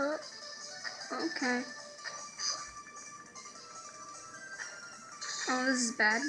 Oh, okay. Oh, this is bad.